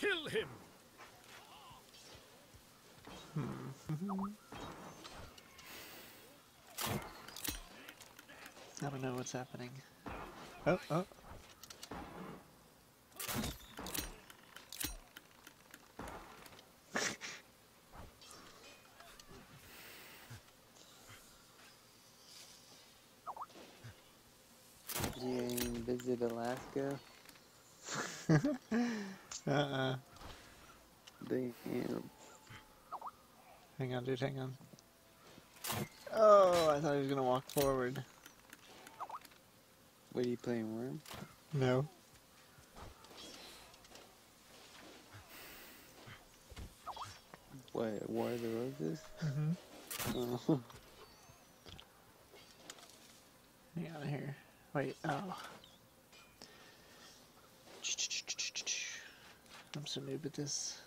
Kill him! Hmm. I don't know what's happening. Oh, oh. You ain't visit Alaska? Uh-uh. Damn. Hang on, dude, hang on. Oh, I thought he was gonna walk forward. What are you playing, Worm? No. What, War of the Roses? Mm-hmm. Oh, Hang on here. Wait, oh. I'm so noob at this.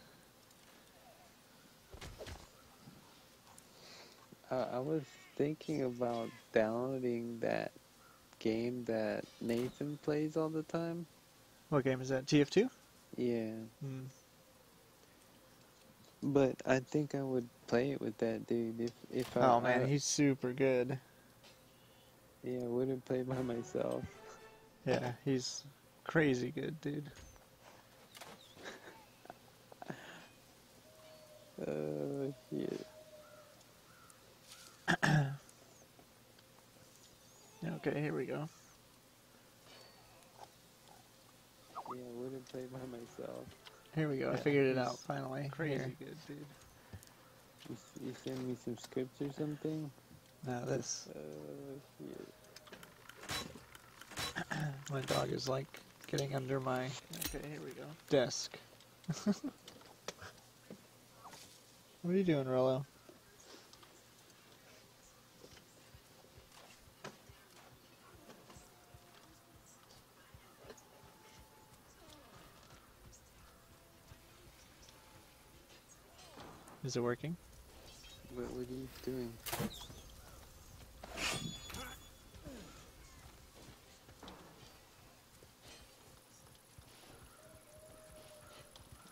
I, I was thinking about downloading that game that Nathan plays all the time. What game is that? TF2? Yeah, Hmm. but I think I would play it with that dude if if I. Oh man, I, he's super good. yeah, I wouldn't play by myself. Yeah, he's crazy good, dude. Uh, oh shit. Okay, here we go. Yeah, I wouldn't play by myself. Here we go. I figured it out finally. crazy Here. good, dude. You, you send me some scripts or something? Now this. Uh, shit. My dog is like getting under my okay, here we go. Desk. what are you doing, Rollo? Is it working? What, what are you doing?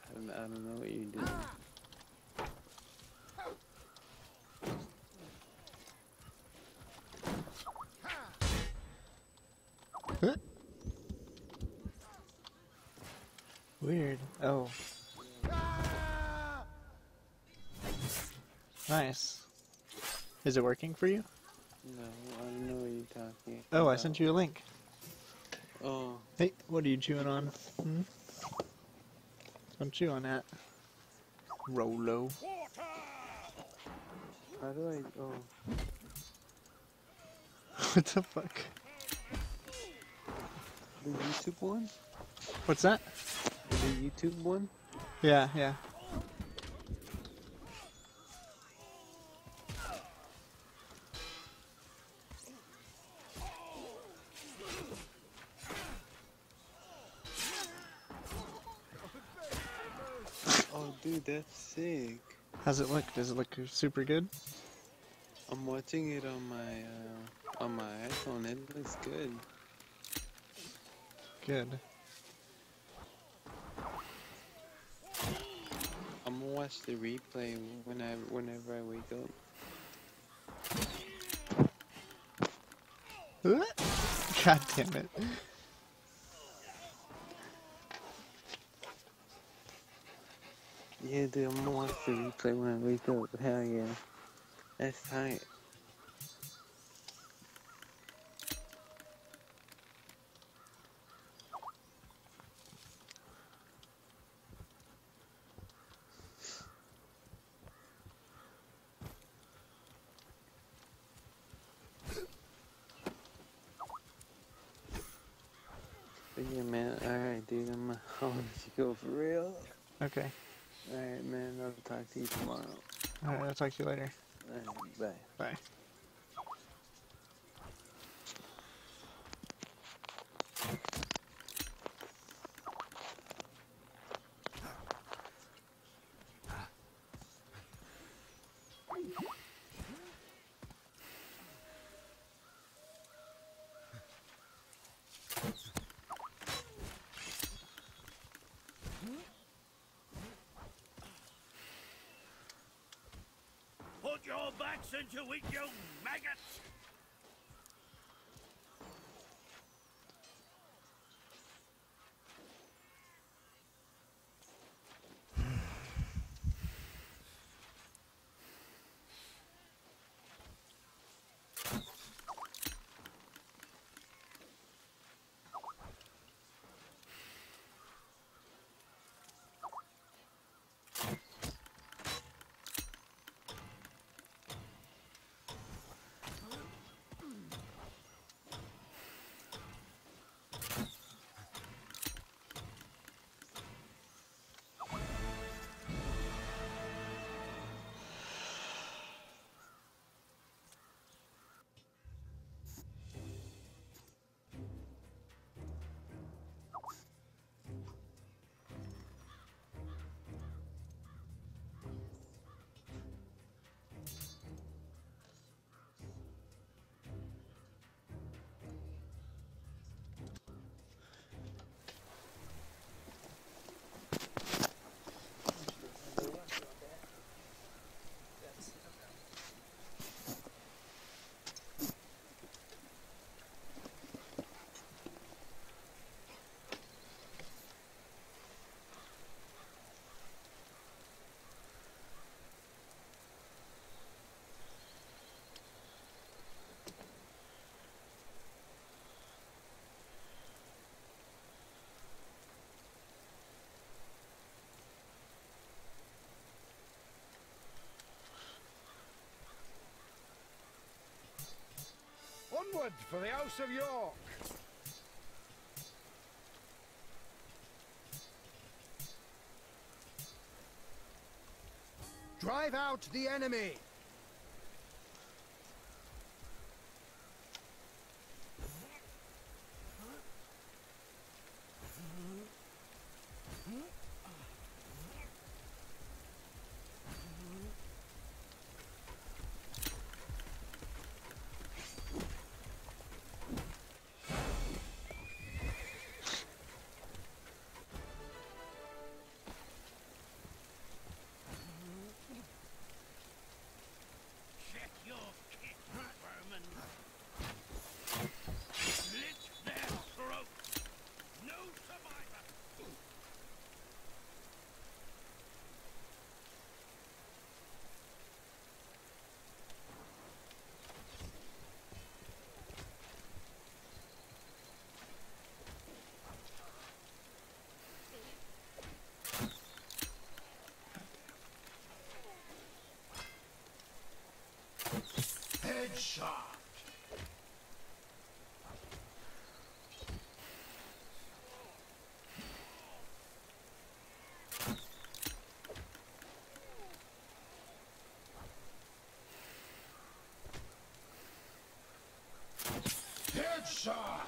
I don't, I don't know what you're doing. Weird. Oh. Nice. Is it working for you? No, I don't know what you're talking Oh, I sent you a link. Oh, Hey, what are you chewing on? Hmm? I'm chewing on that. Rolo. how do I? Oh, what the fuck? the YouTube one? What's that? The YouTube one? Yeah, yeah. That's sick. How's it look? Does it look super good? I'm watching it on my uh, on my iPhone. It looks good. Good. I'm gonna watch the replay when I whenever I wake up. God damn it. Yeah, dude, I'm gonna when I wake up. Hell yeah, that's tight. Yeah, man. All right, dude. I'm gonna let you go for real. Okay. All right, man. I'll talk to you tomorrow. Alright, I'll talk to you later. Right, bye. Bye. Listen to it, Onward for the House of York! Drive out the enemy! Check your kit, vermin! Slit their throats! No survivor! Headshot! Headshot!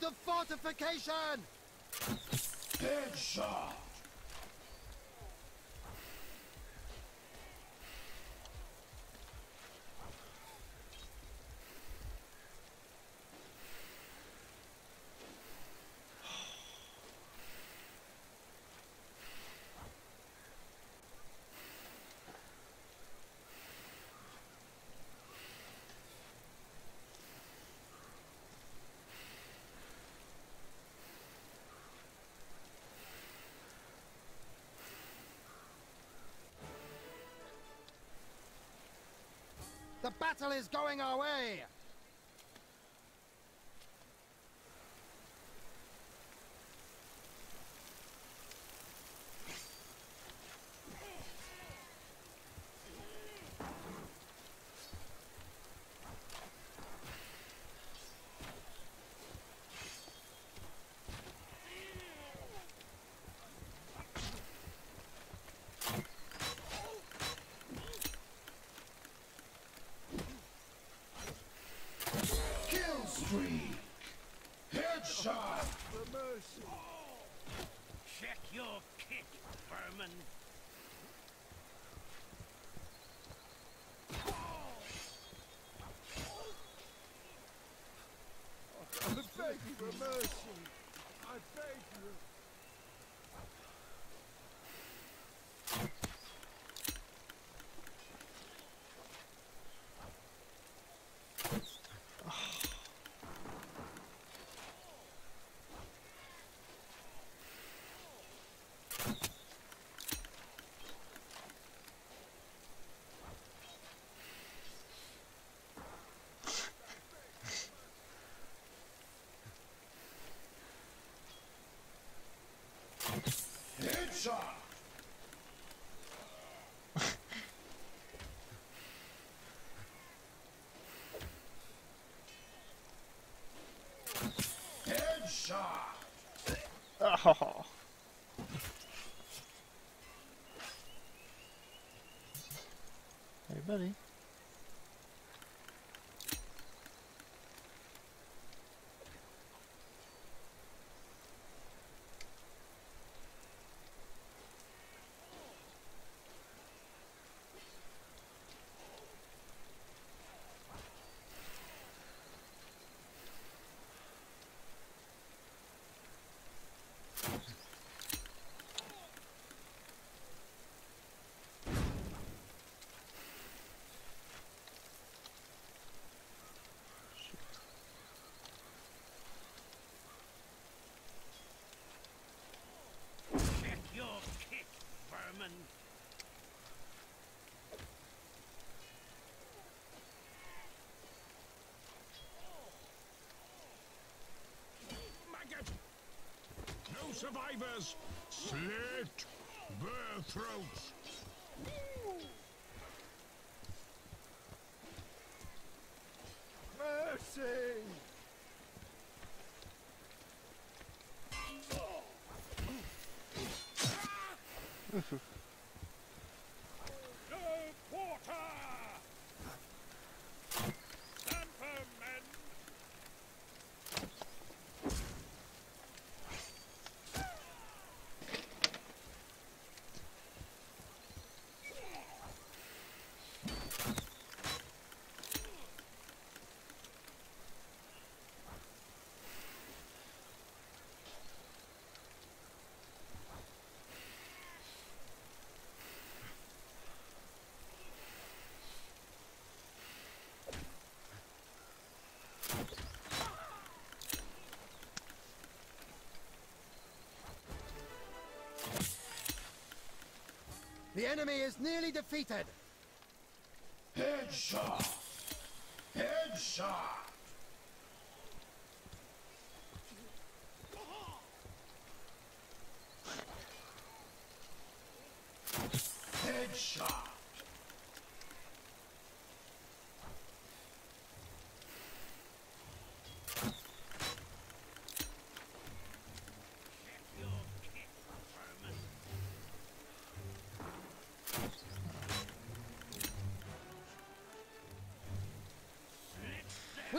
the fortification! Headshot! battle is going our way! Oh. survivors slit their throats. Mercy! The enemy is nearly defeated. Headshot. Headshot.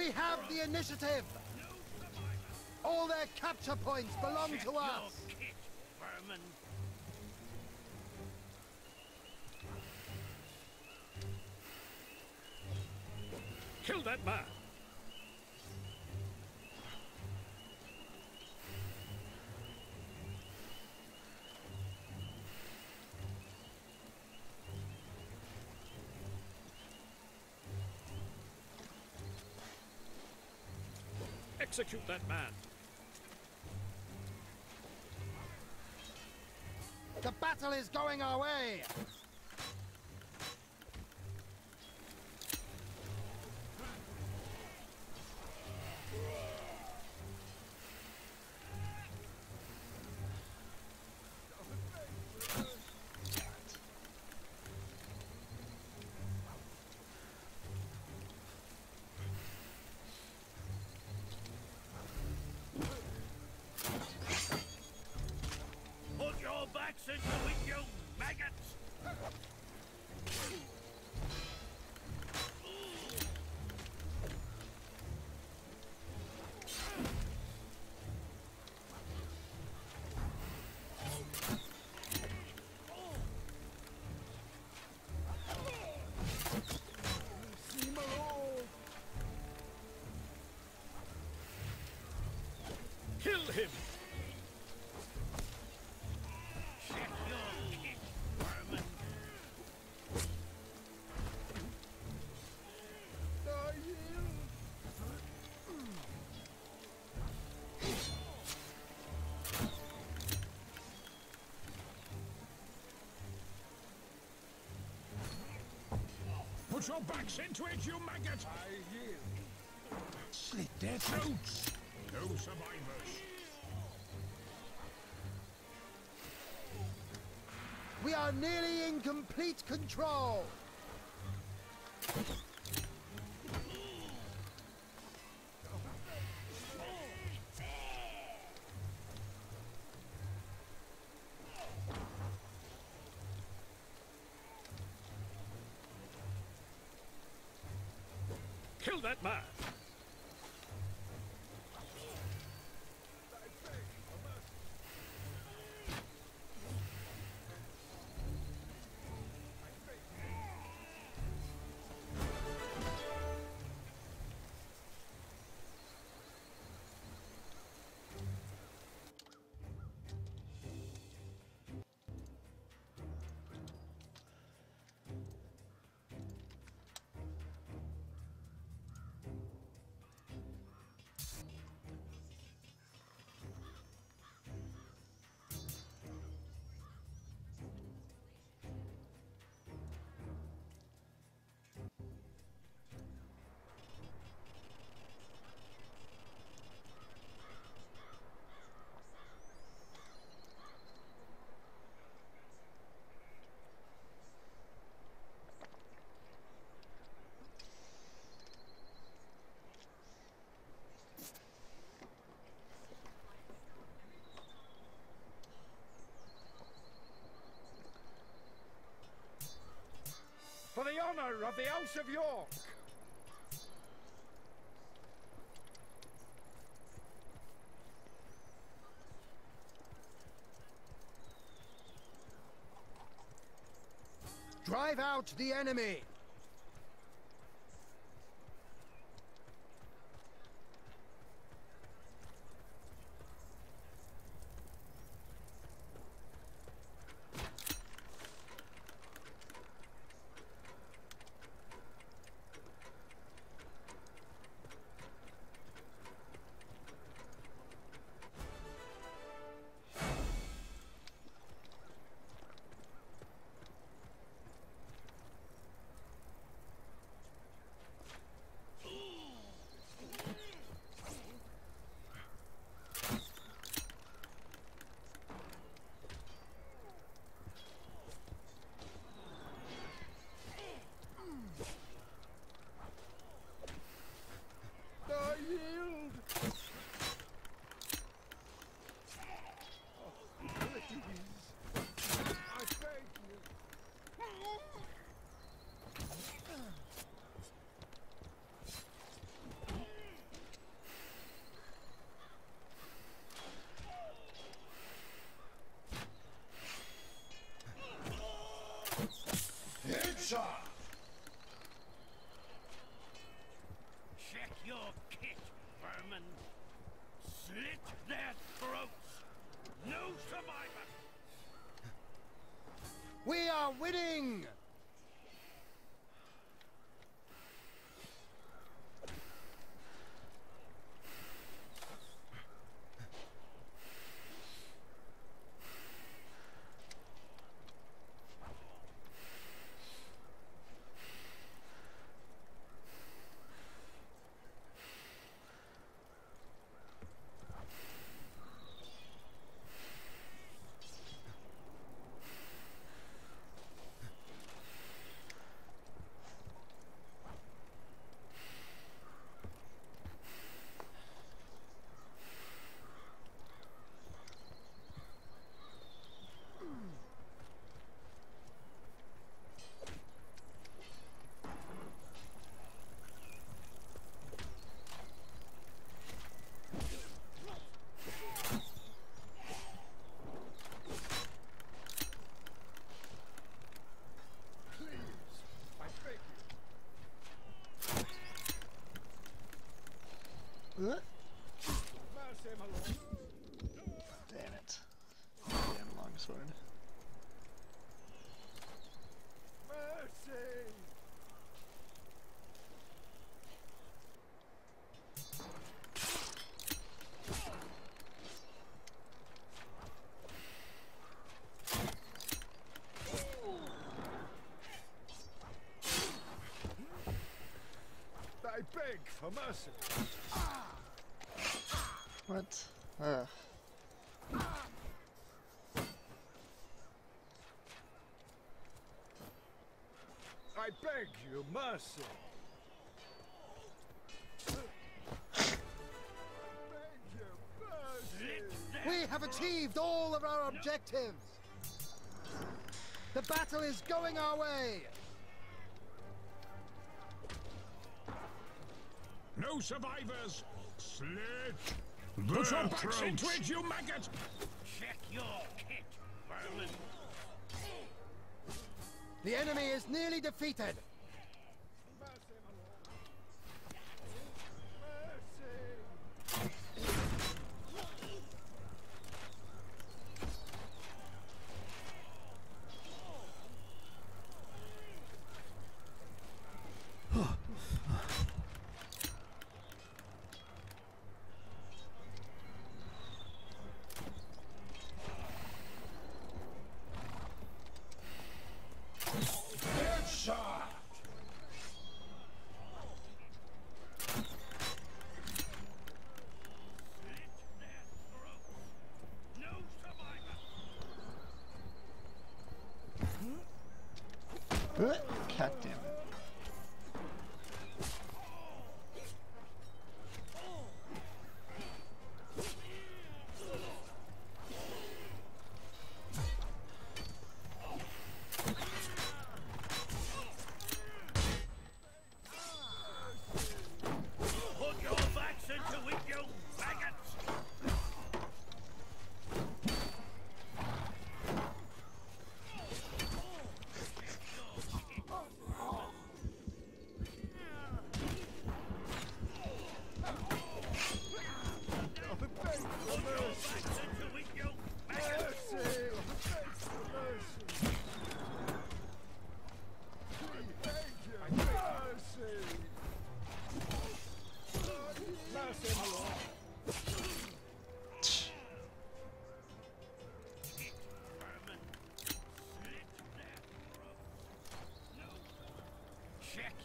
We have the initiative. All their capture points belong to us. Kill that man! Execute that man! The battle is going our way. Put your backs into it, you maggot. I yield. Slit their throats. No survivors. We are nearly in complete control. Of the House of York! Drive out the enemy. Beg for mercy. What? Ugh. I beg you mercy. Beg you mercy. Slit their We have achieved all of our objectives. The battle is going our way. Survivors! Slit! Put your backs into it, you maggot! Check your kit, vermin. The enemy is nearly defeated.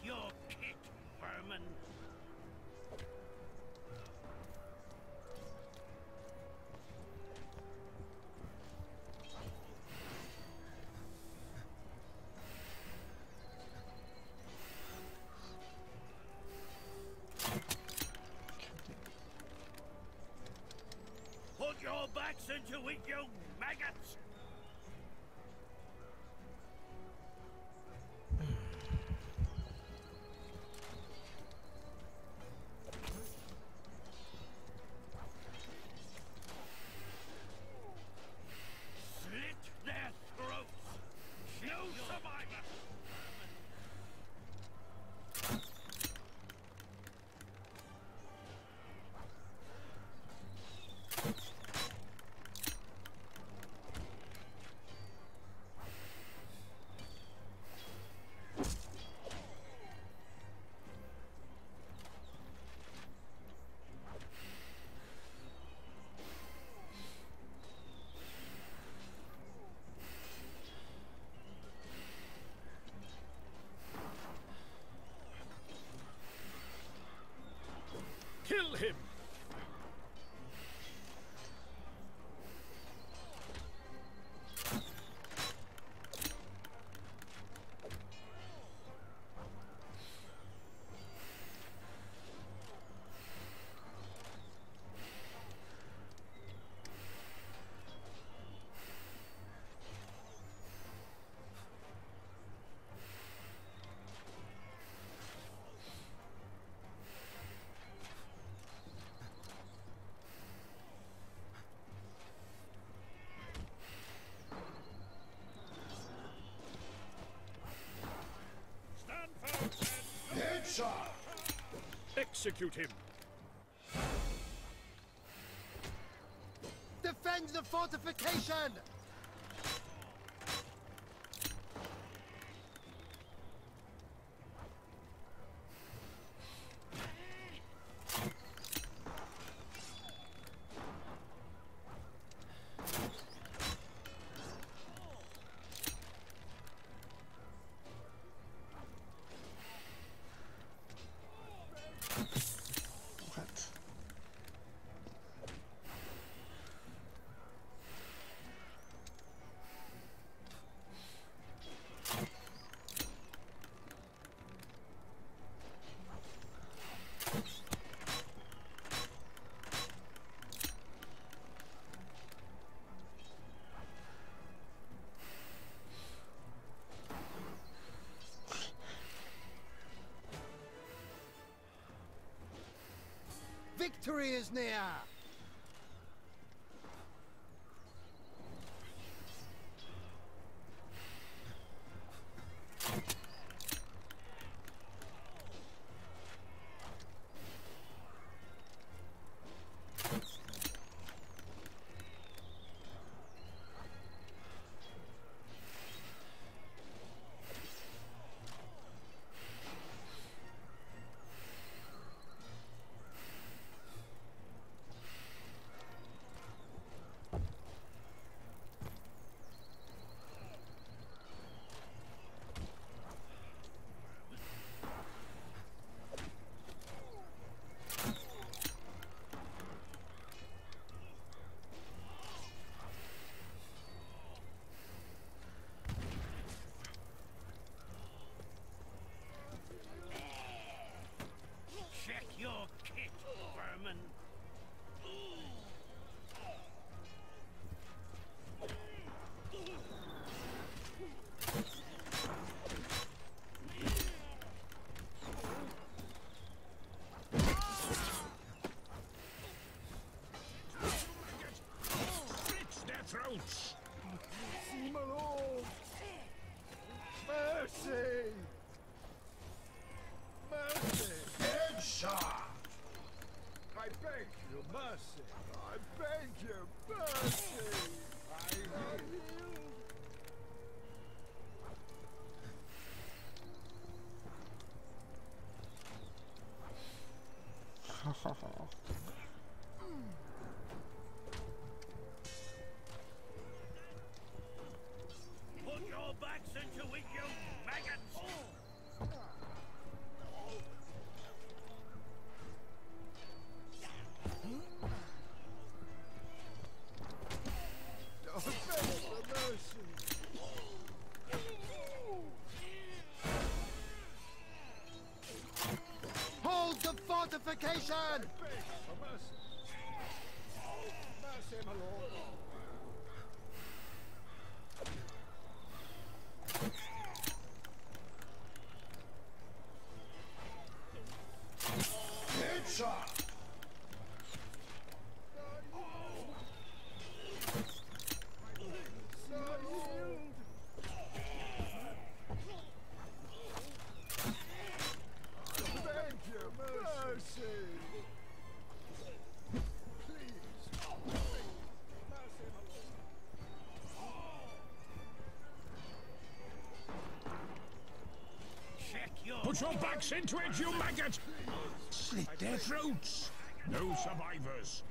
Your kit, vermin. Put your backs into it, you maggots! execute him. Defend the fortification! victory is near! Attention! Put your backs into it, you maggot! Slit their throats! No survivors.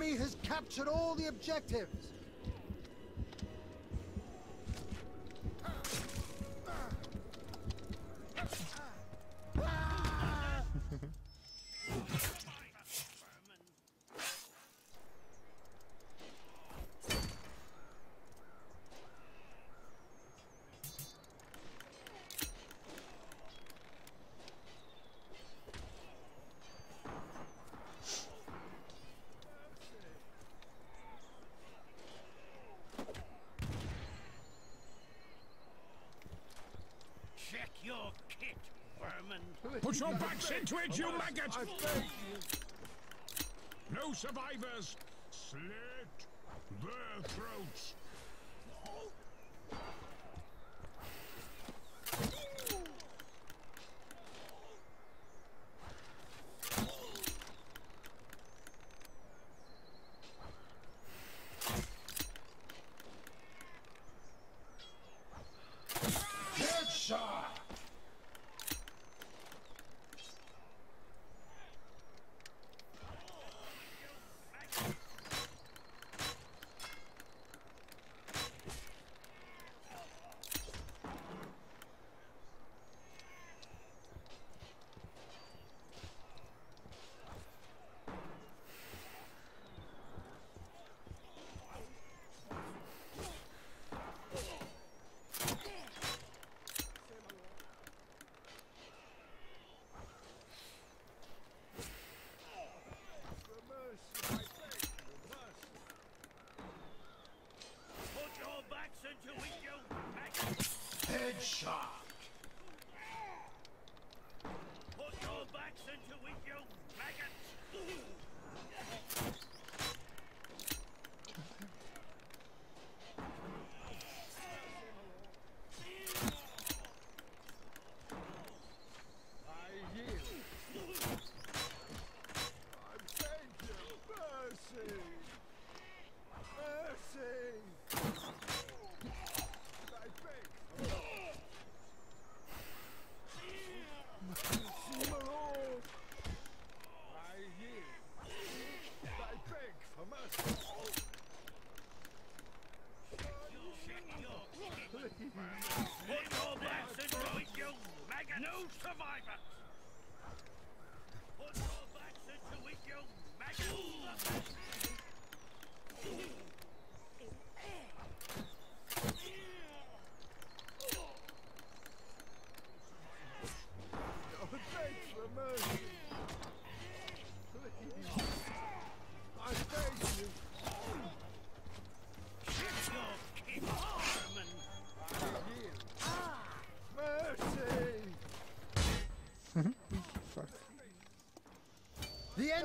enemy has captured all the objectives. your kit, vermin. Put your backs into it, you maggot! No survivors! Slay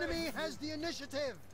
enemy has the initiative!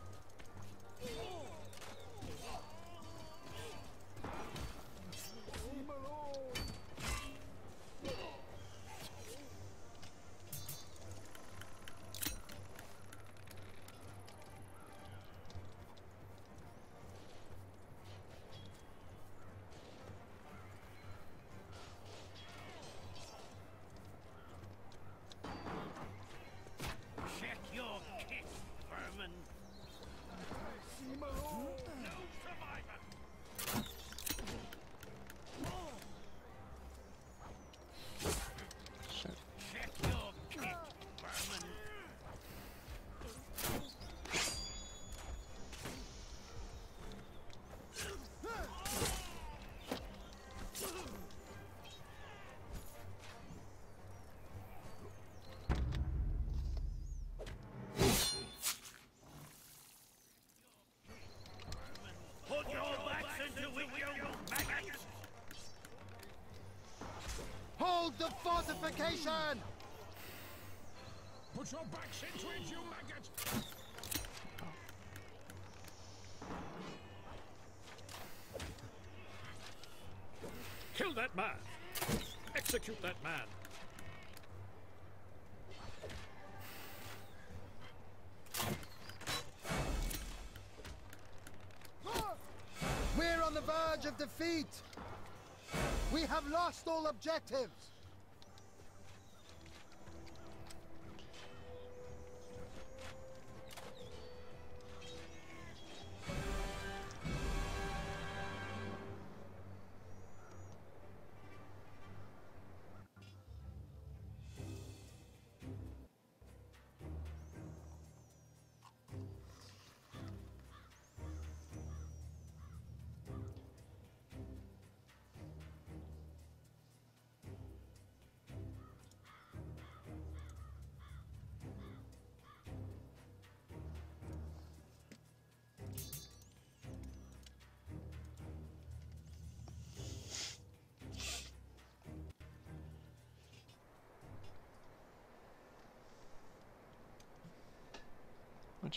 Shield fortification! Put your backs into it, you maggot! Kill that man! Execute that man! We're on the verge of defeat! We have lost all objectives!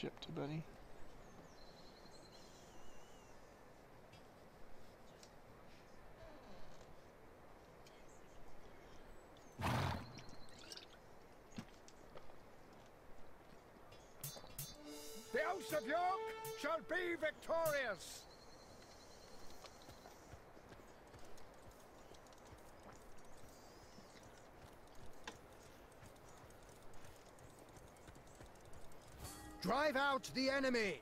Up to, buddy? The House of York shall be victorious. Drive out the enemy.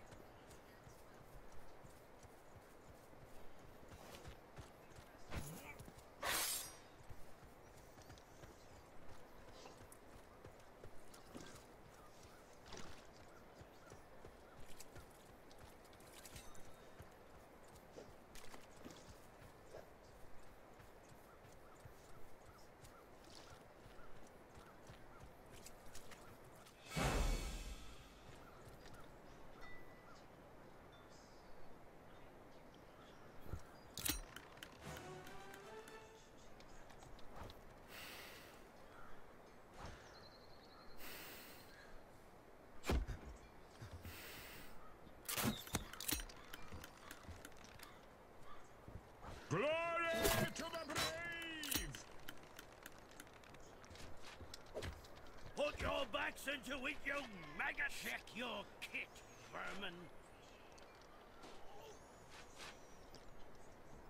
Glory to the brave! Put your into it, you maggot! Check your kit, vermin!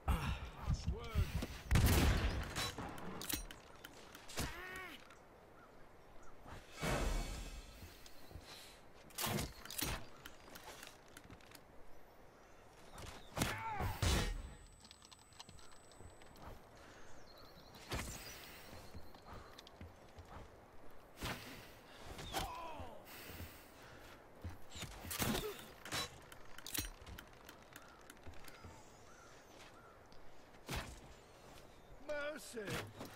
Last word. Mercy.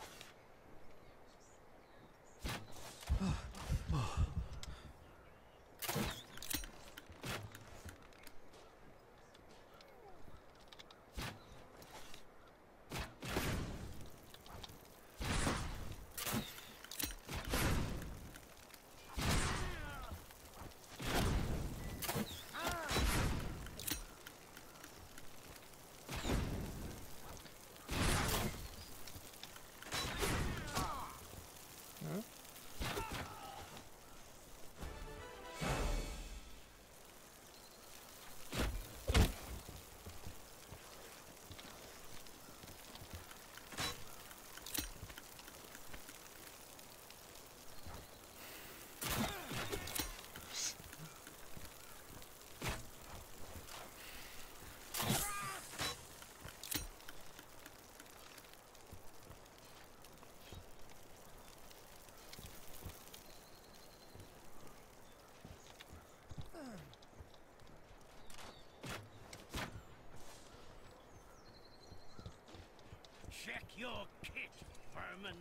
Check your kit, vermin!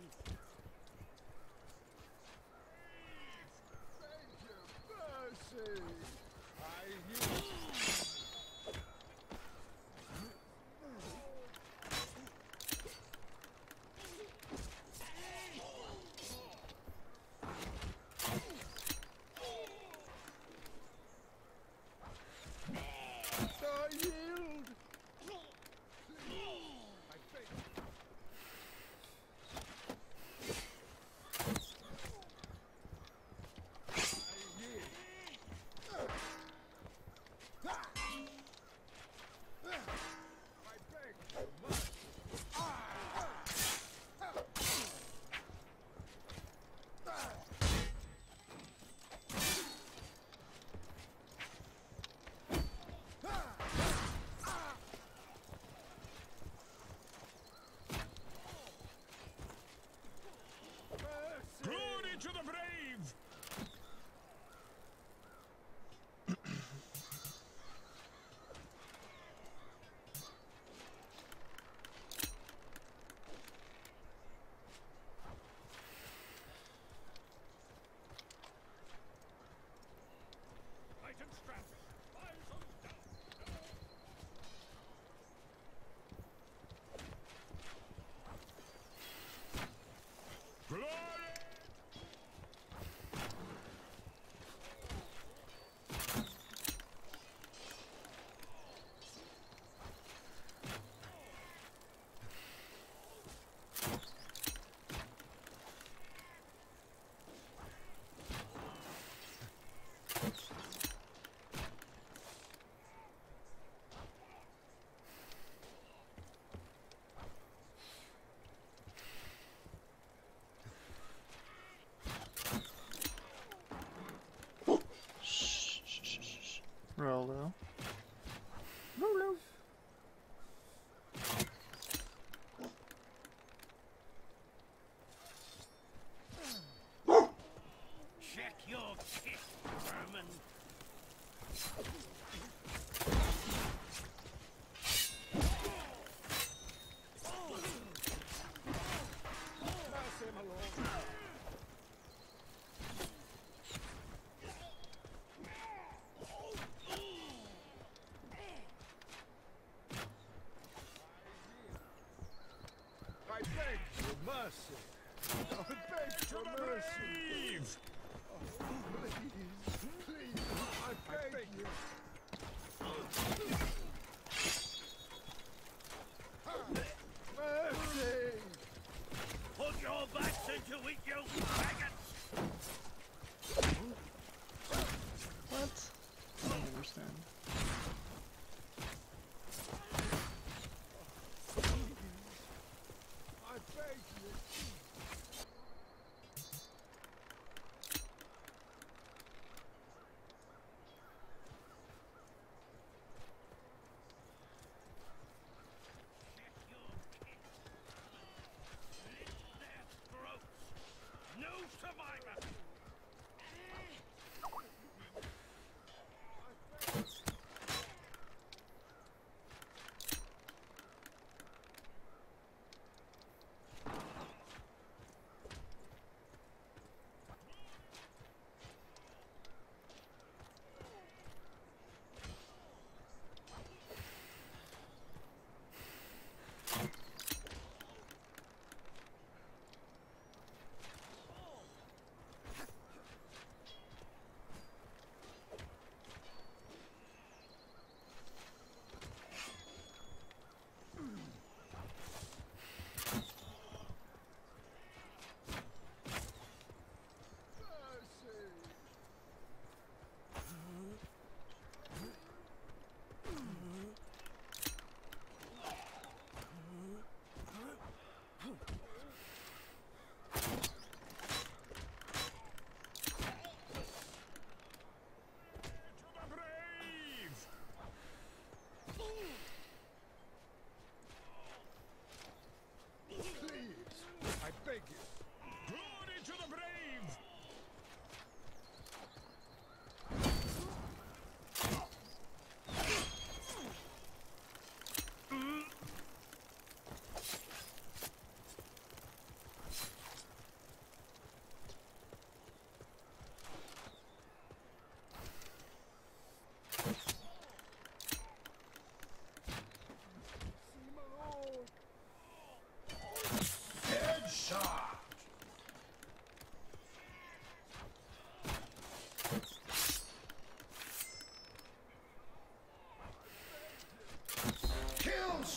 Thank you. Mercy. roll though. Dave!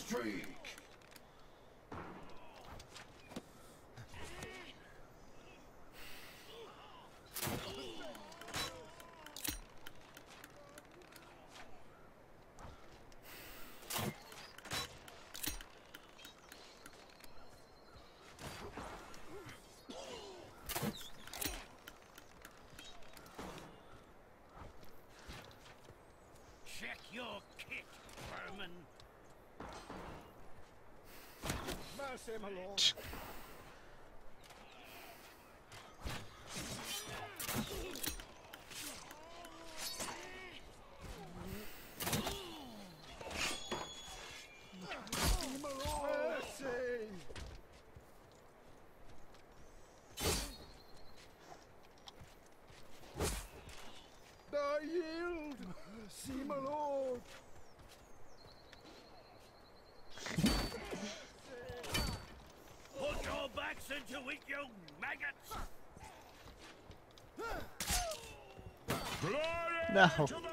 tree. Ah, sei, maluco. no.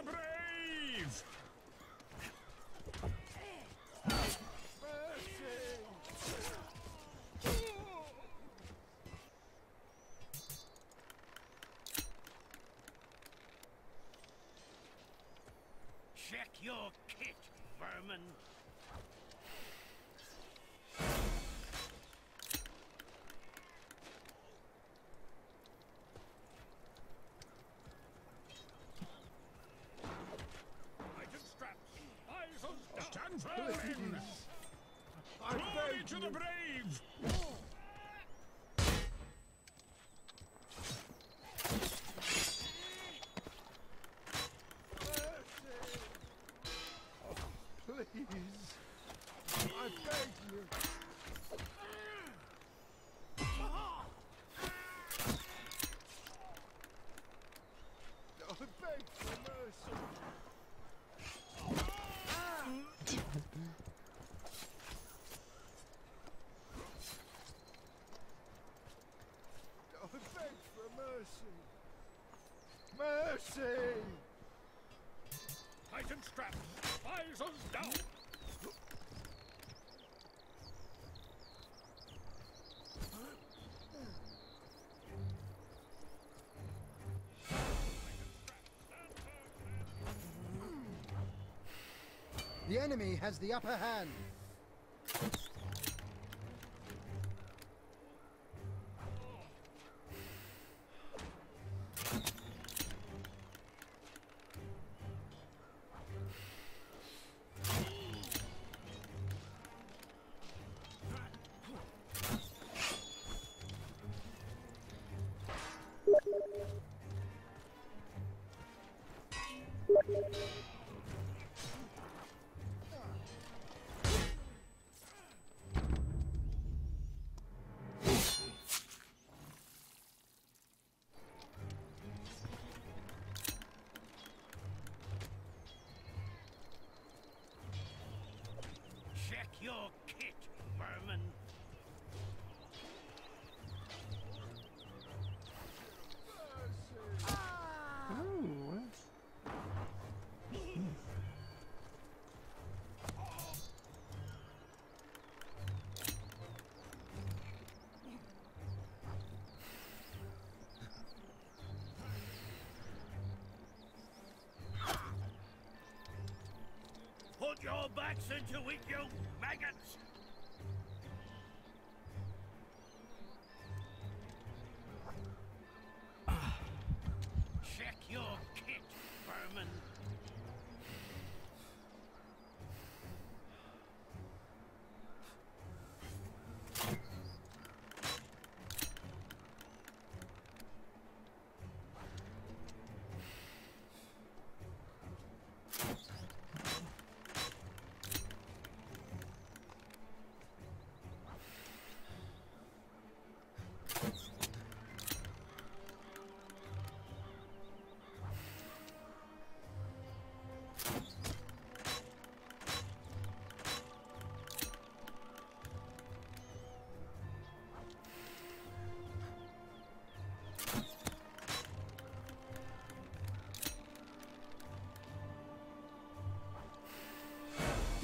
my face! The enemy has the upper hand. Backs into it, you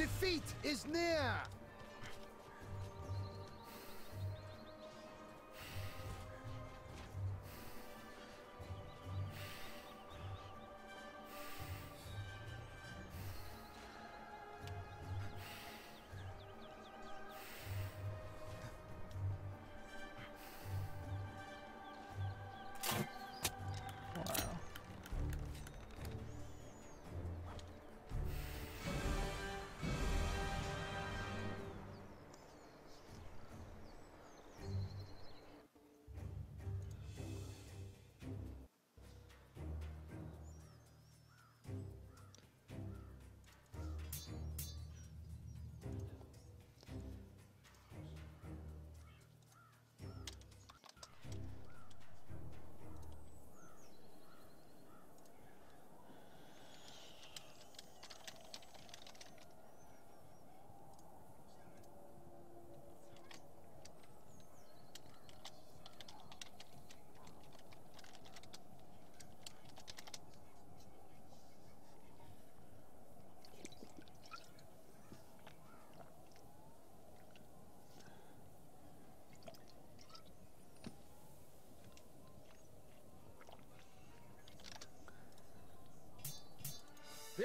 Defeat is near!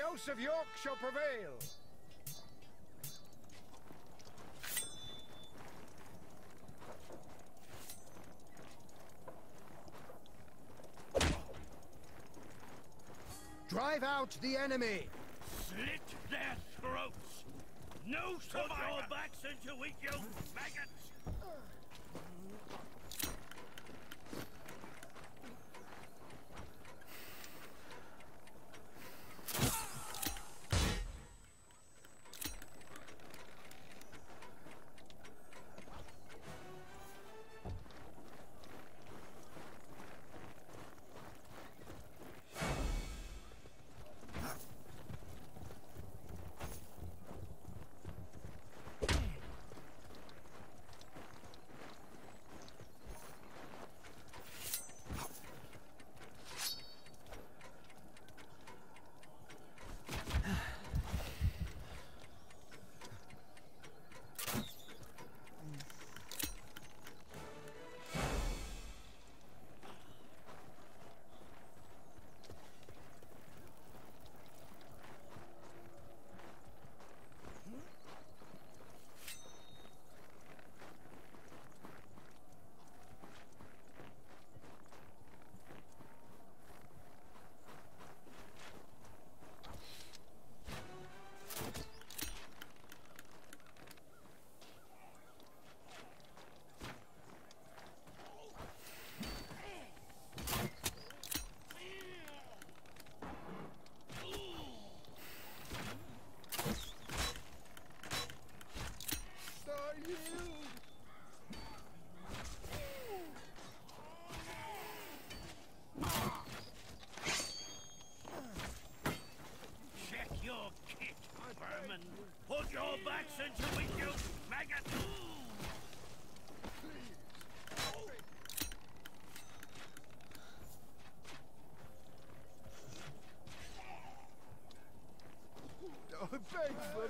House of York shall prevail. Drive out the enemy! Slit their throats! No Put your backs into it, you maggots!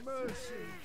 Mercy.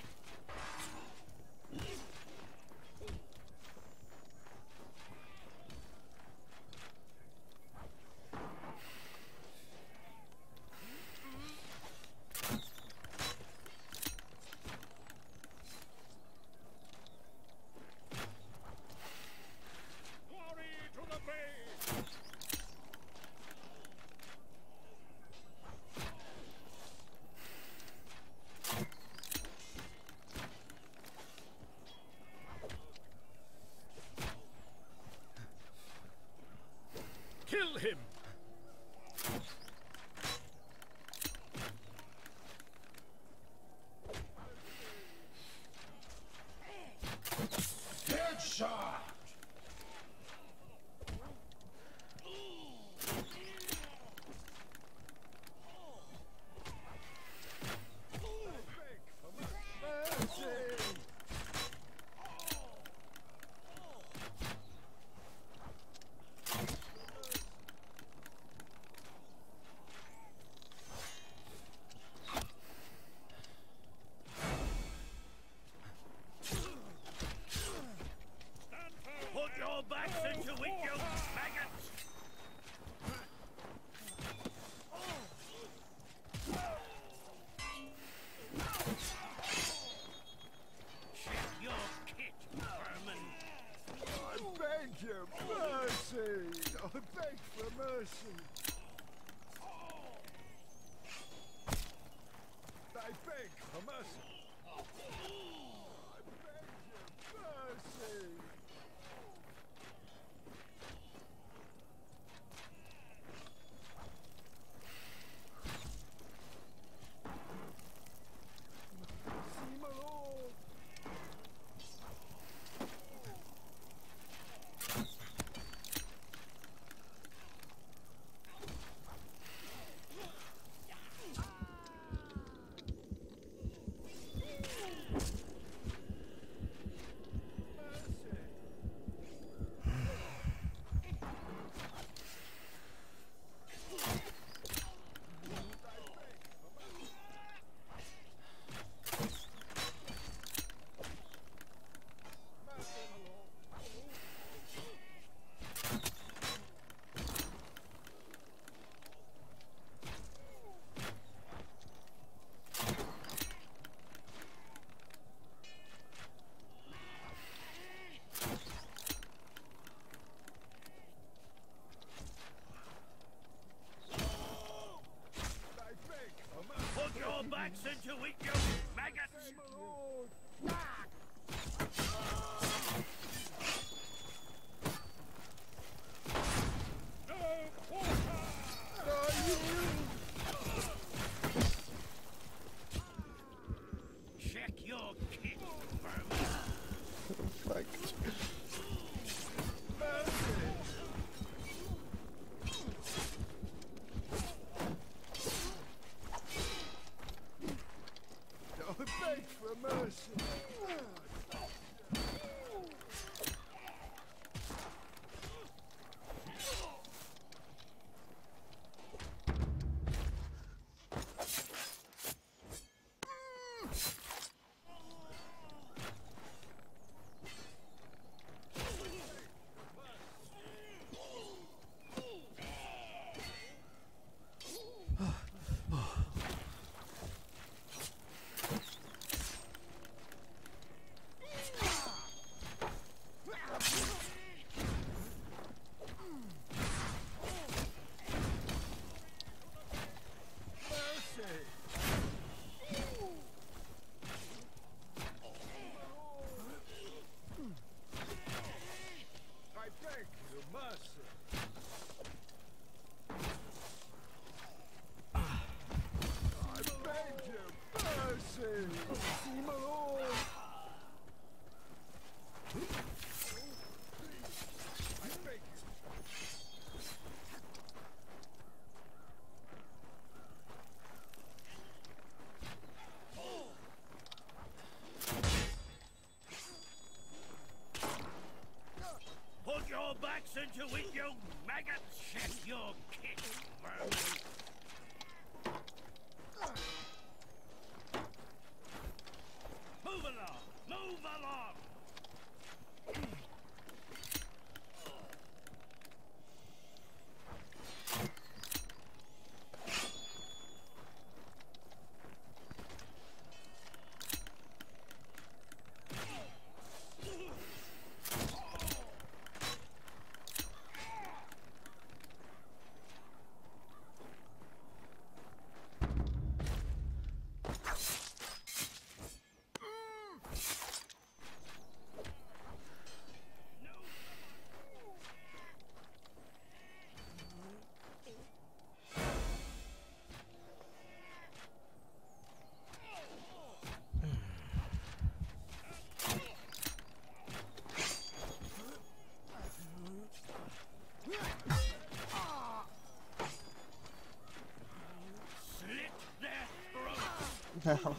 now.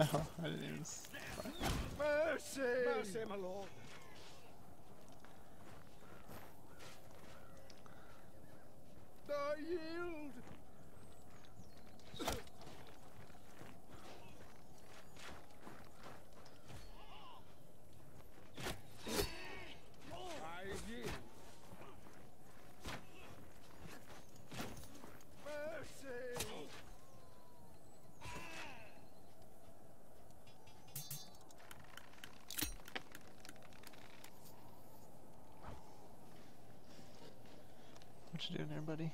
No, I didn't even. What you doing there, buddy?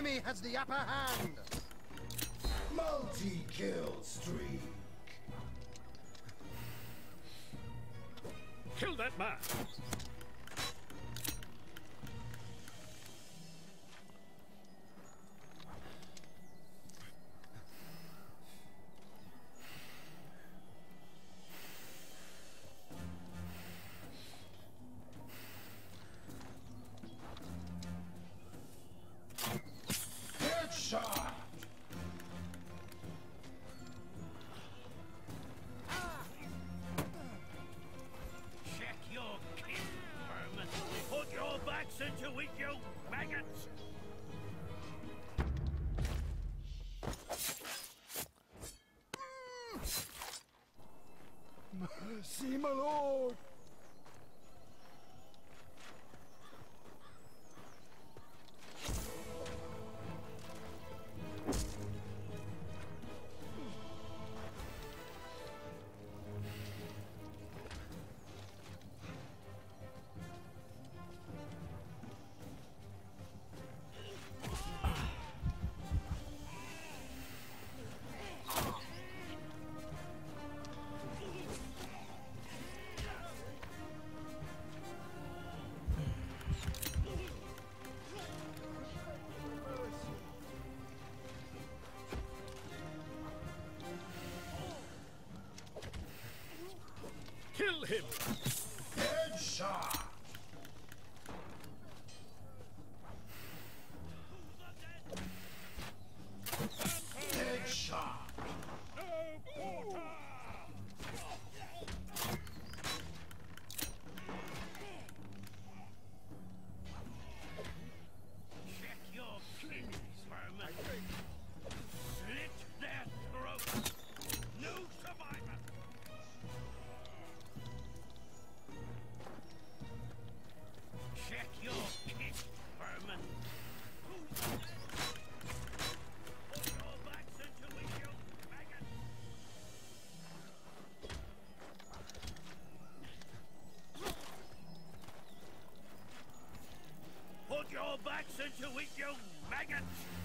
Enemy has the upper hand. Multi-kill streak. Kill that man. See my lord. Him. Into it, you maggots!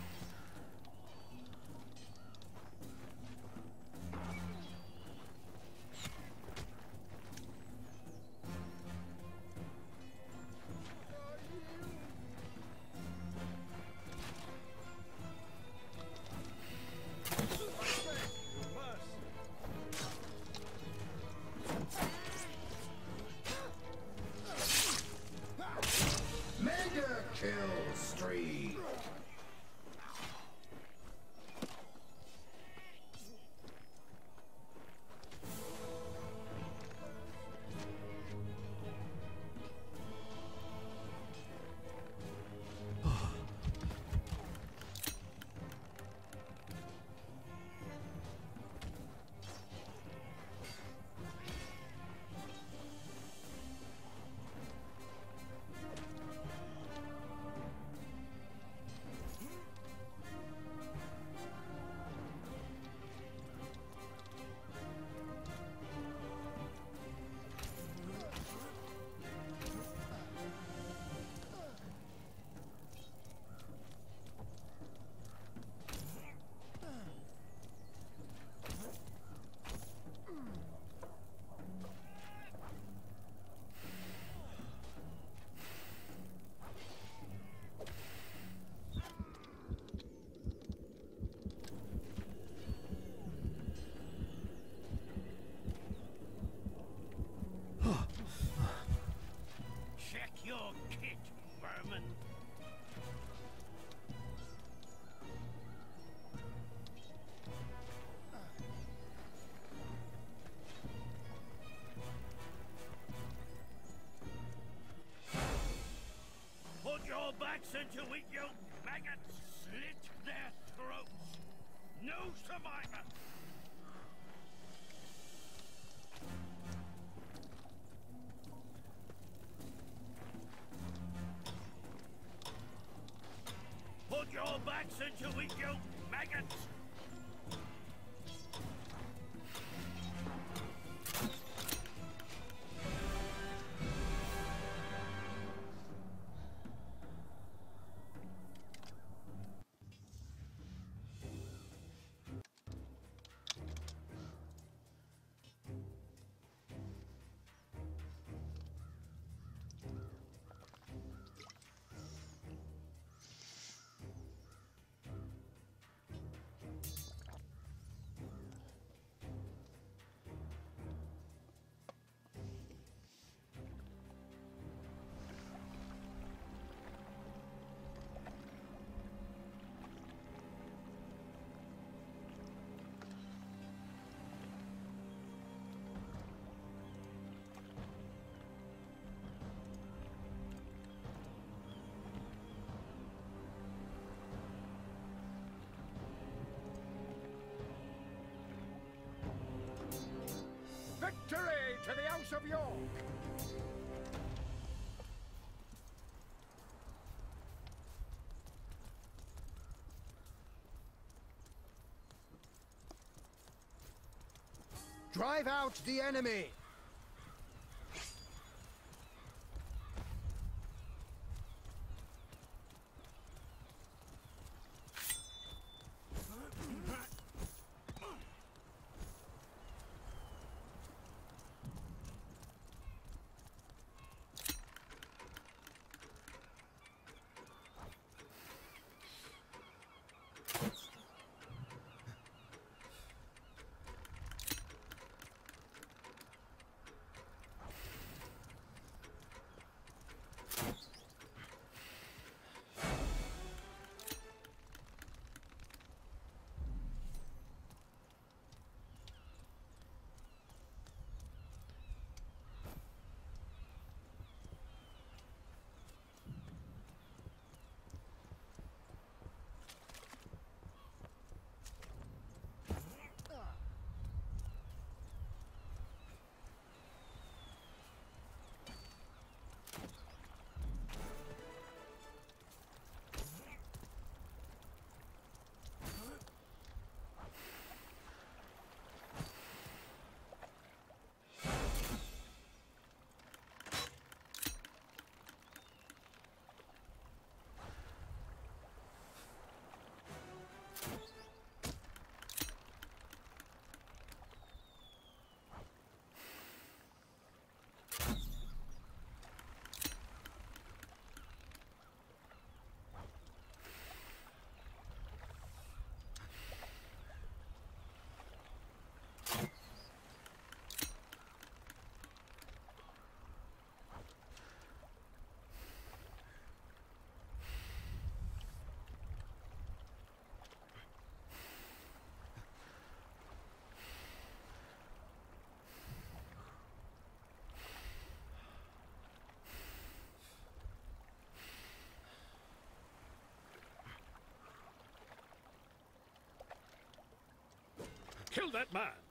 Backs into it, you maggots! Slit their throats! No survivor! To the House of York. Drive out the enemy! Kill that man!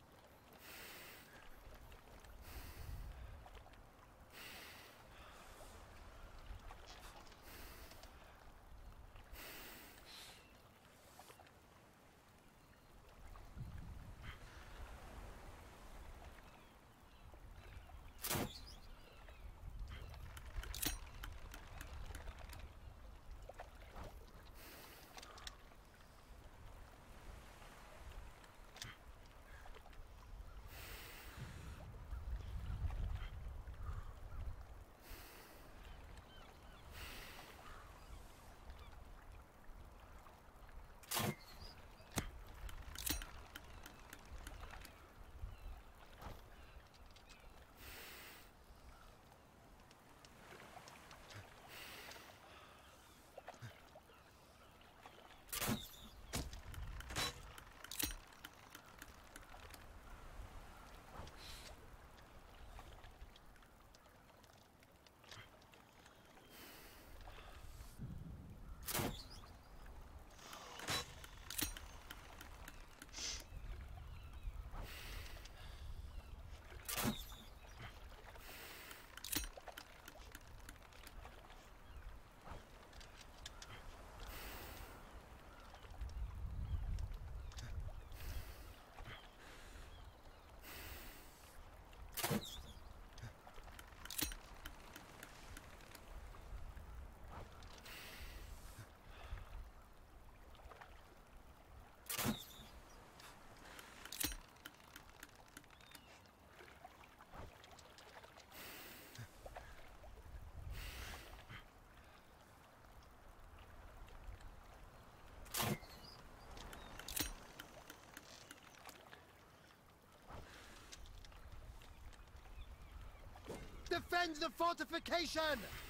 Defend the fortification!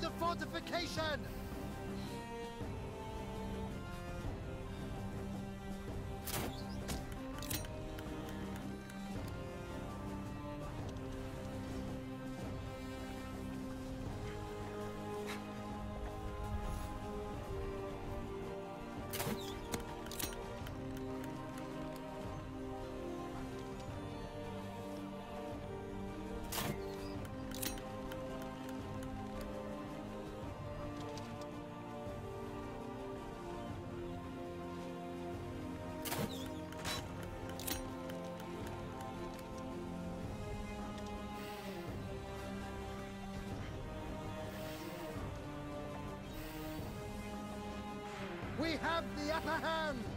The fortification! Have the upper hand!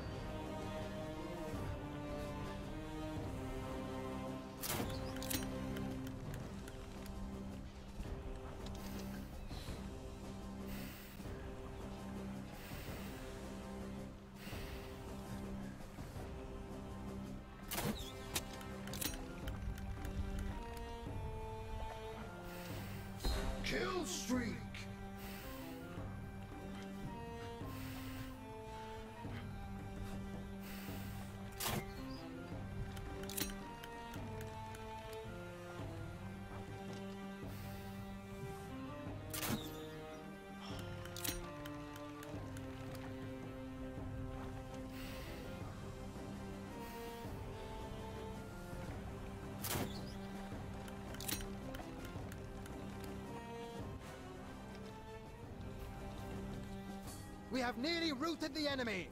We have nearly routed the enemy!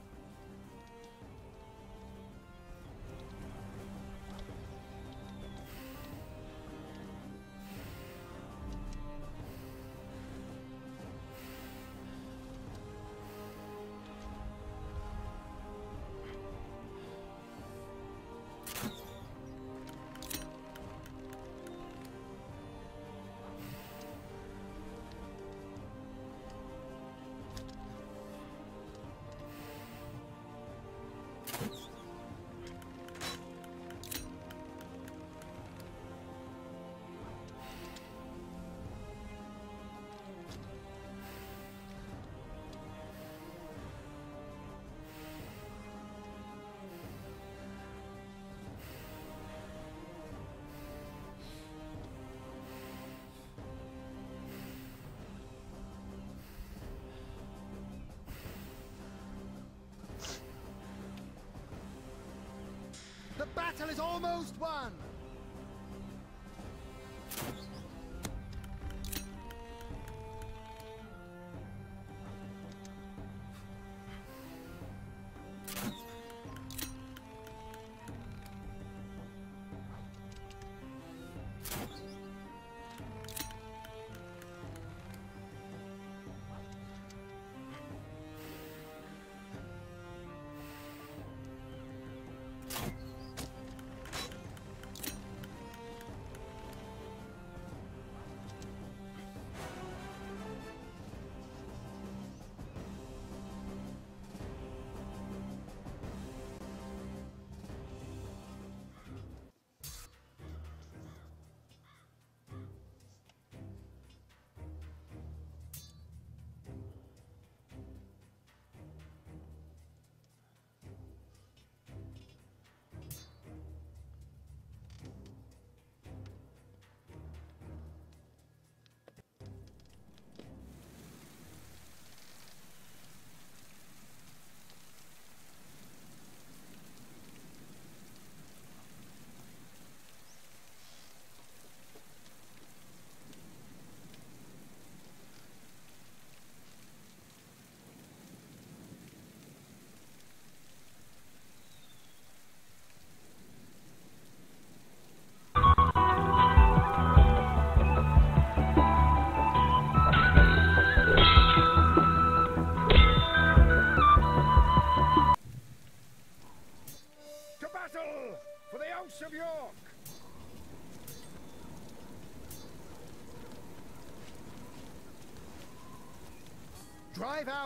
The battle is almost won!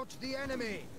Out the enemy!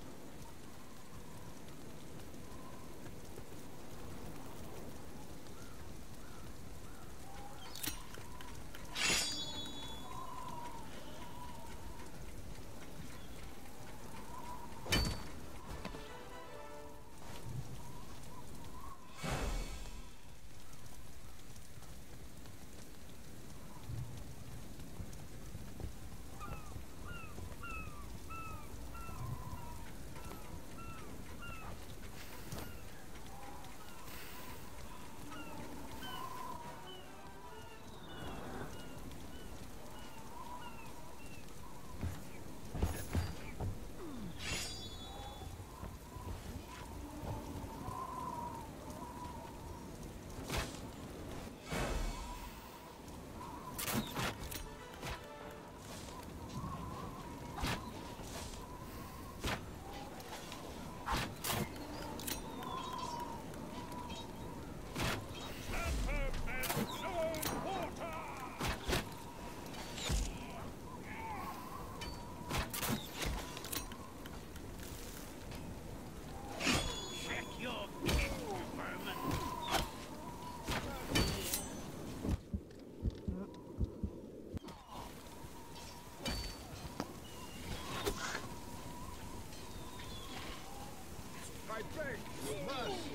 Rush!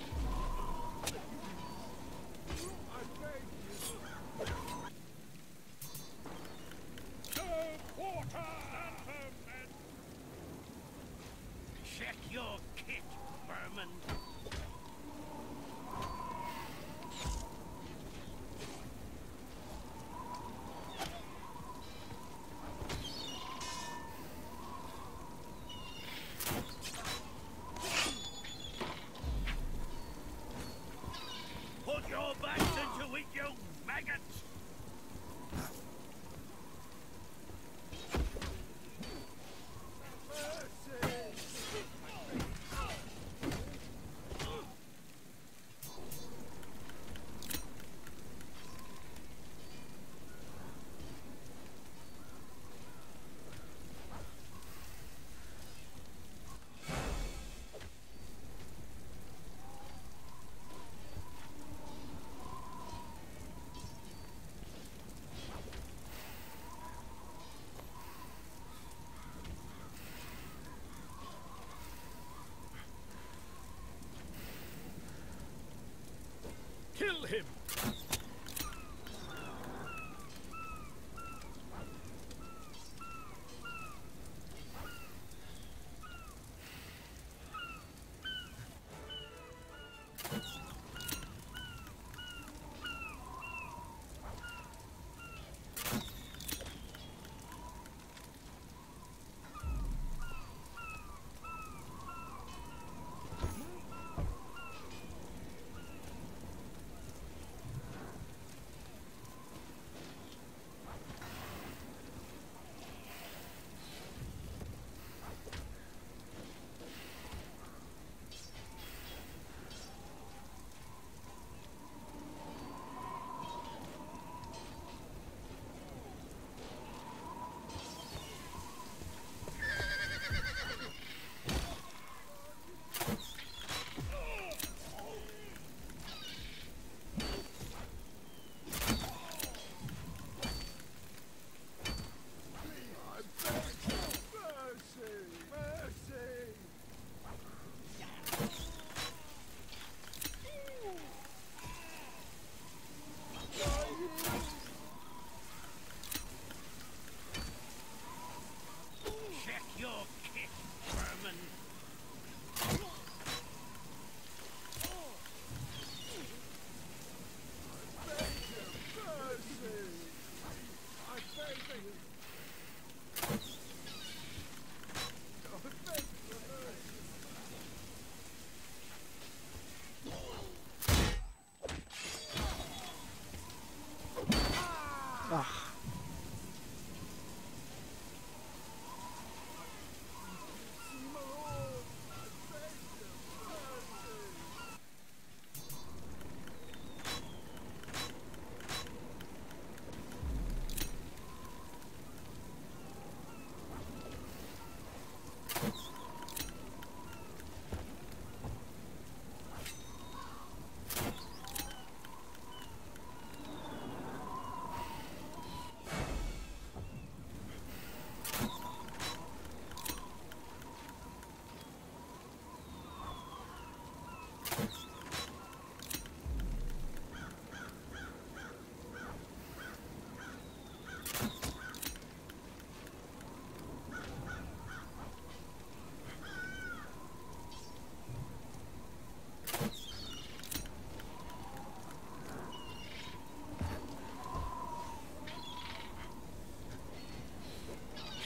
Kill him!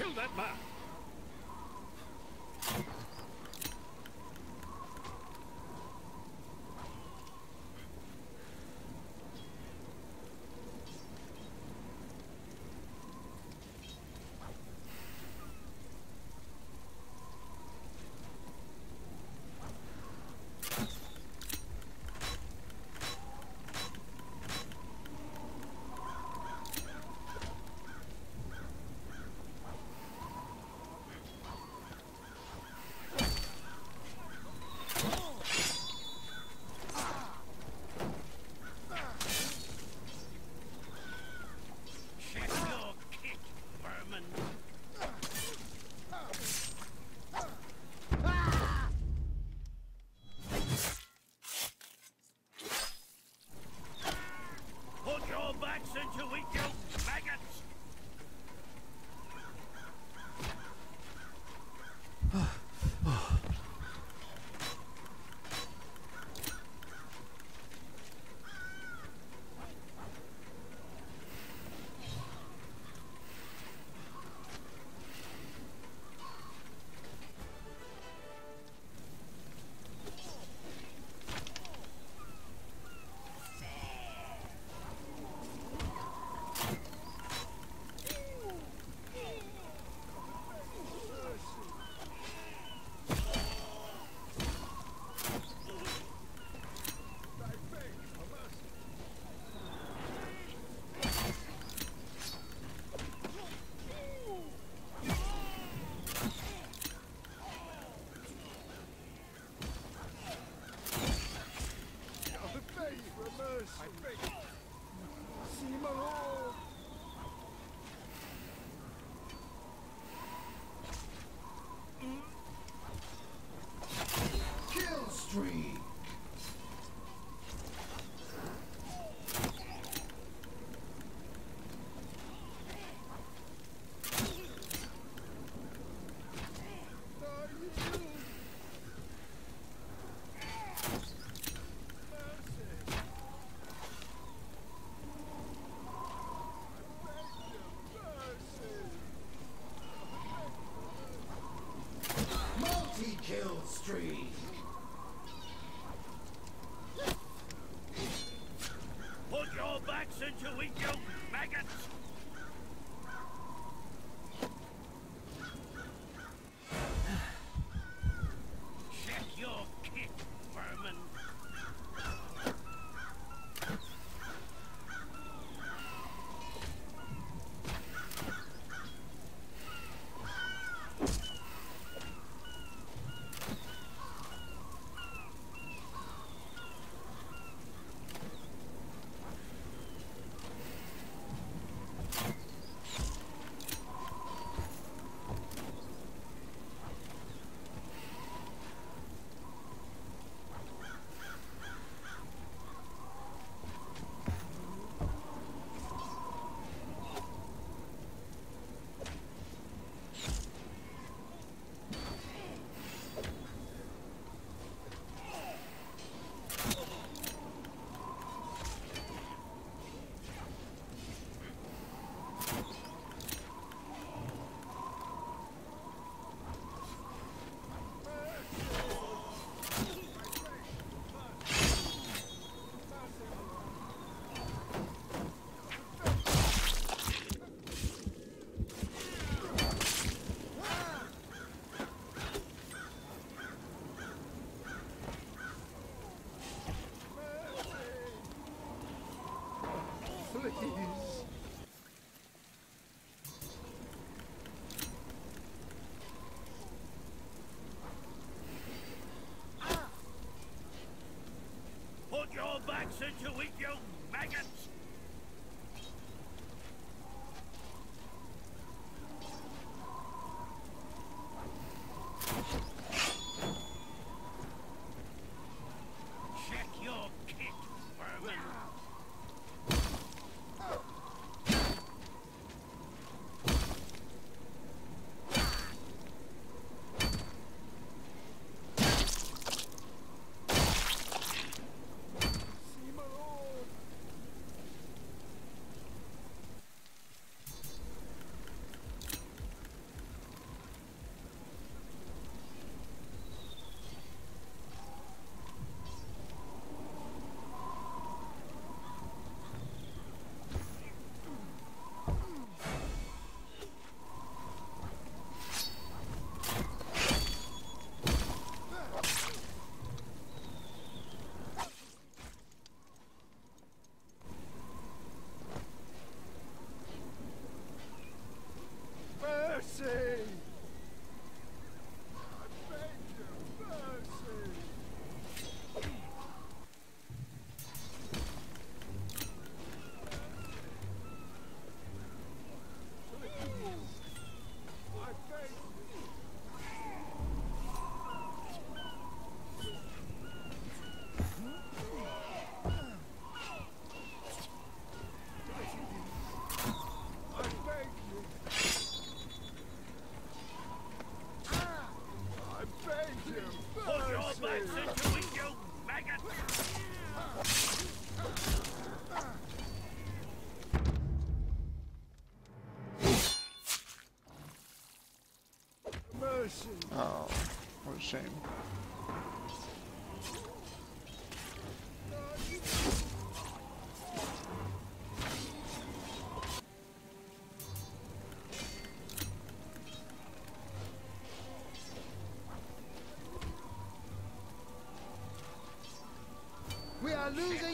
Kill that man! till we kill Listen to it, you maggots! Oh, what a shame. We are losing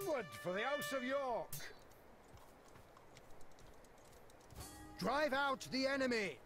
onward for the House of York! Drive out the enemy!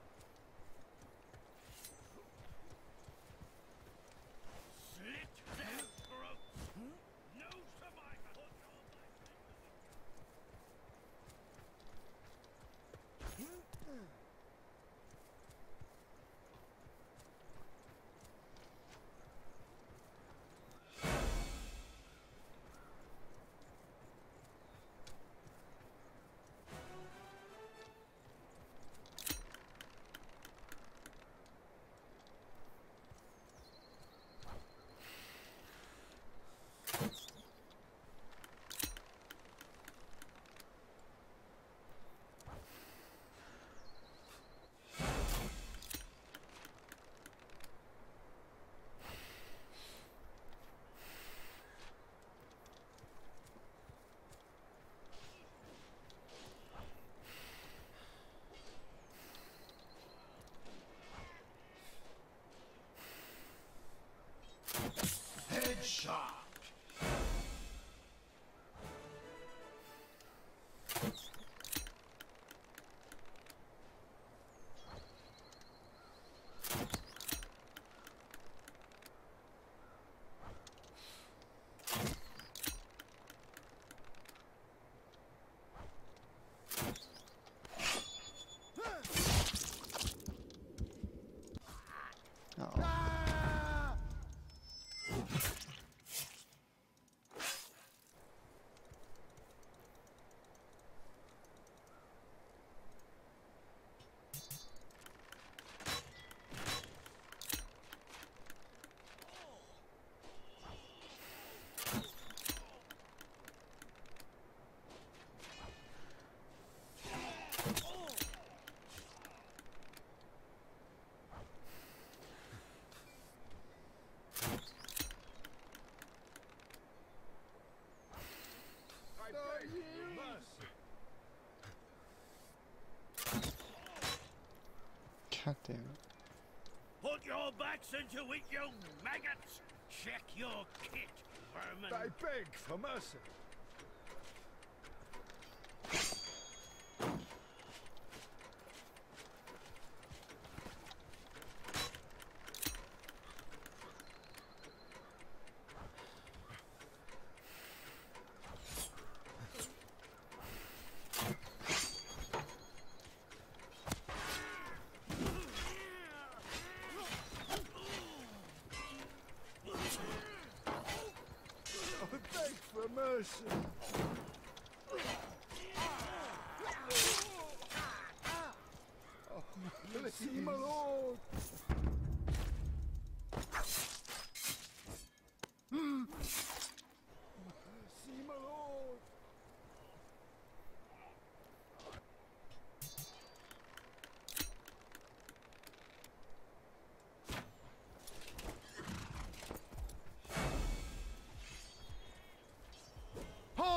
backs into it, you maggots! Check your kit, vermin! I beg for mercy.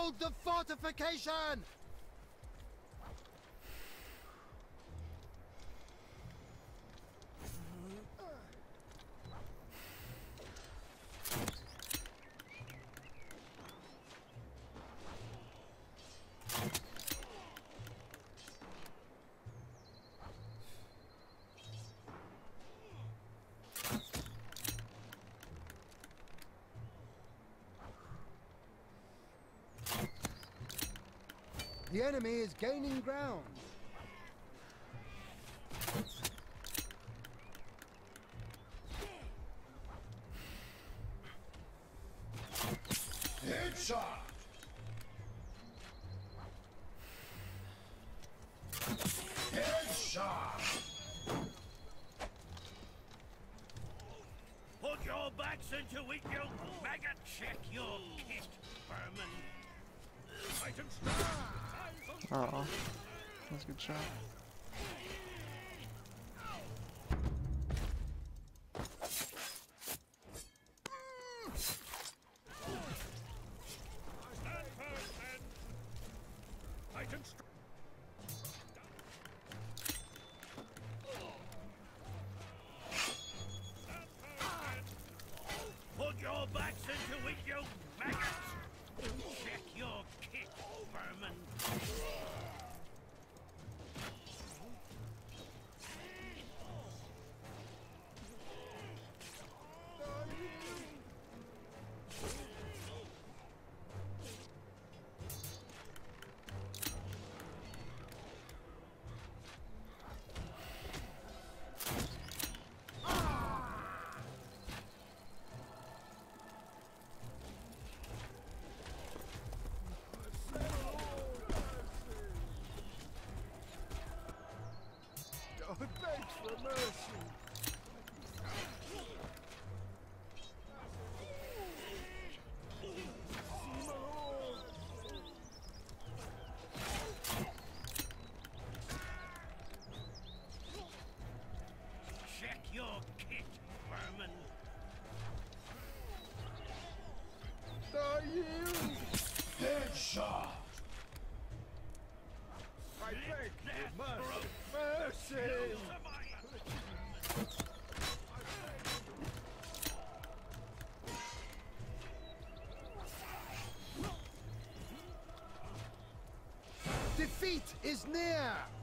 Hold the fortification! The enemy is gaining ground. Alert! Is near!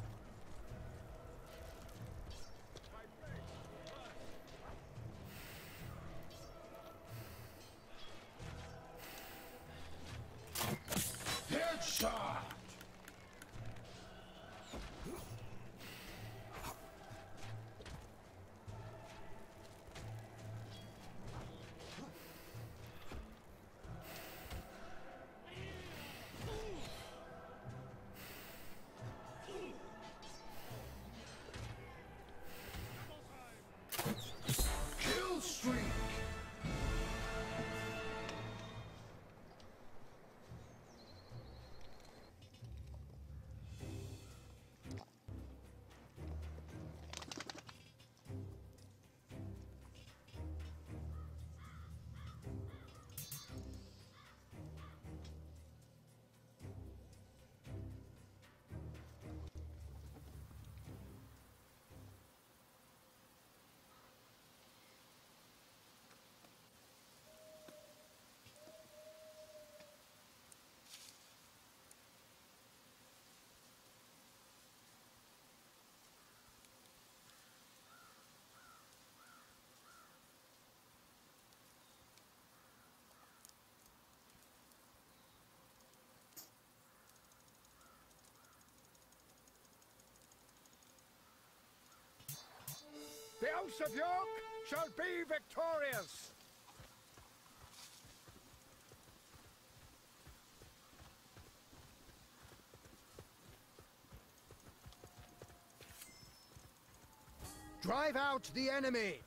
The House of York shall be victorious. Drive out the enemy!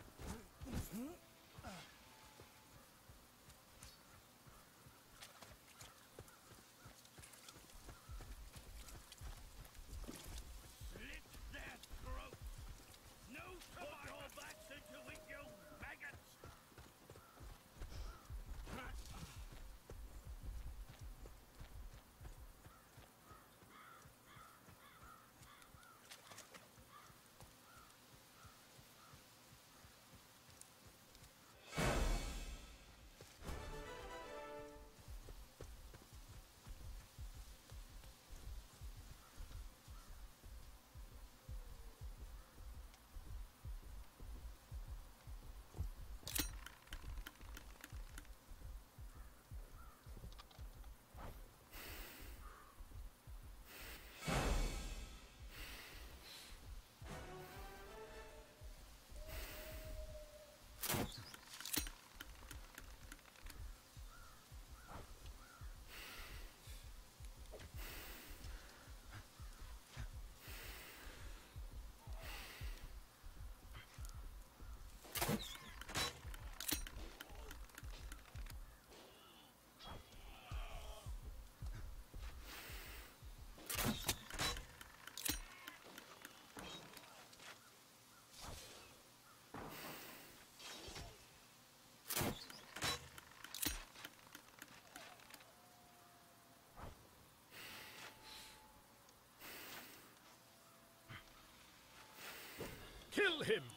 Kill him!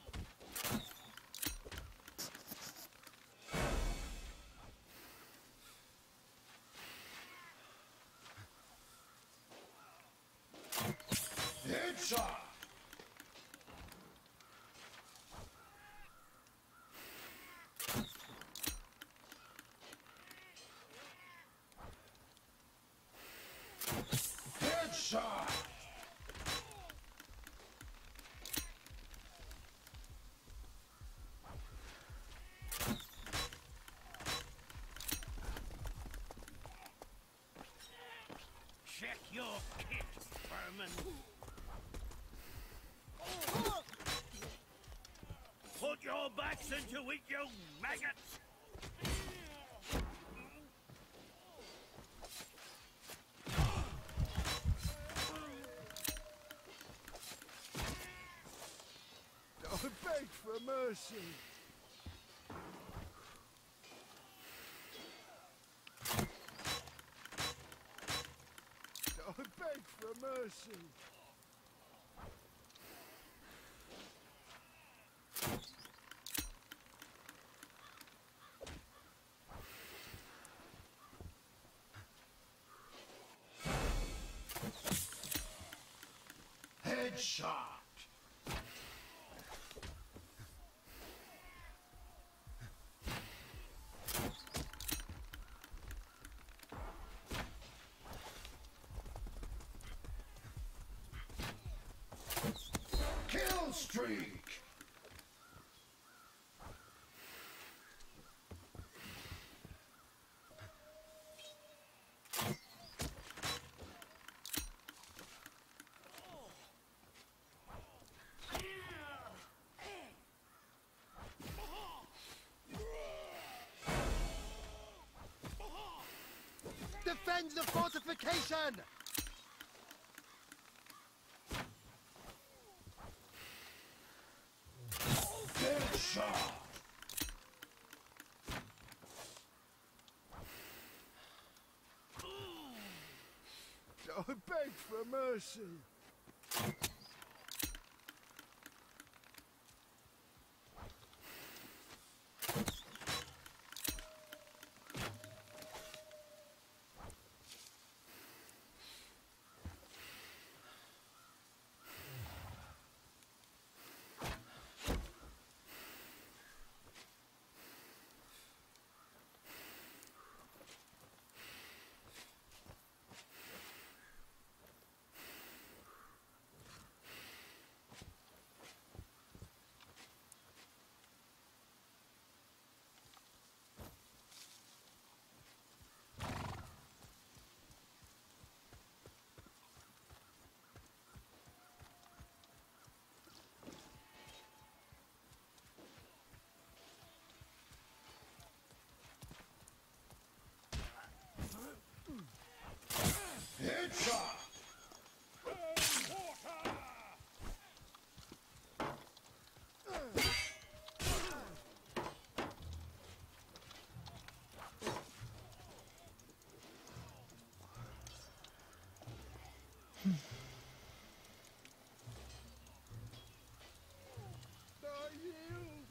Check your kit, vermin. Put your backs into it, you maggots! I beg for mercy. For mercy. Headshot. Kill. Defend the fortification! Headshot. I beg for mercy. Headshot. I yield.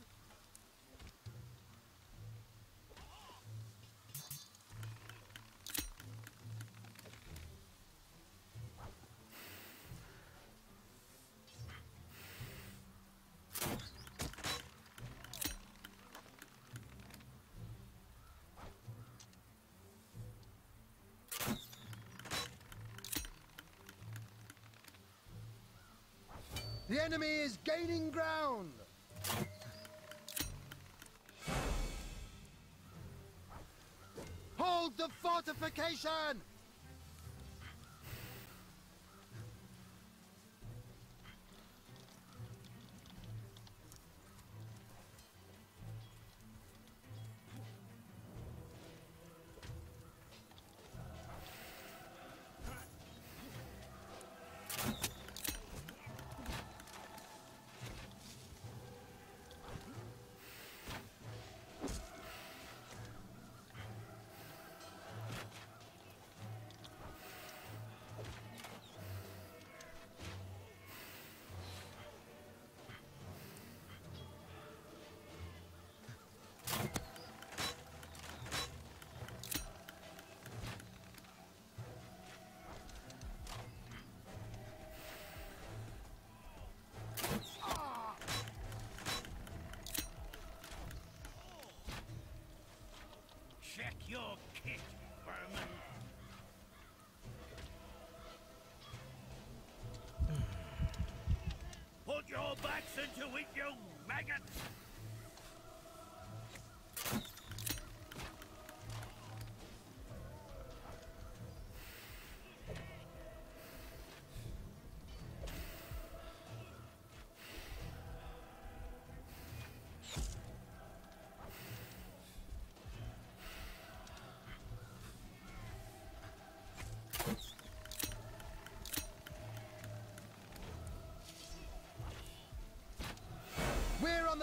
The enemy is gaining ground! Hold the fortification! Check your kit, vermin. Hmm. Put your backs into it, you maggots!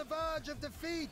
Verge of defeat!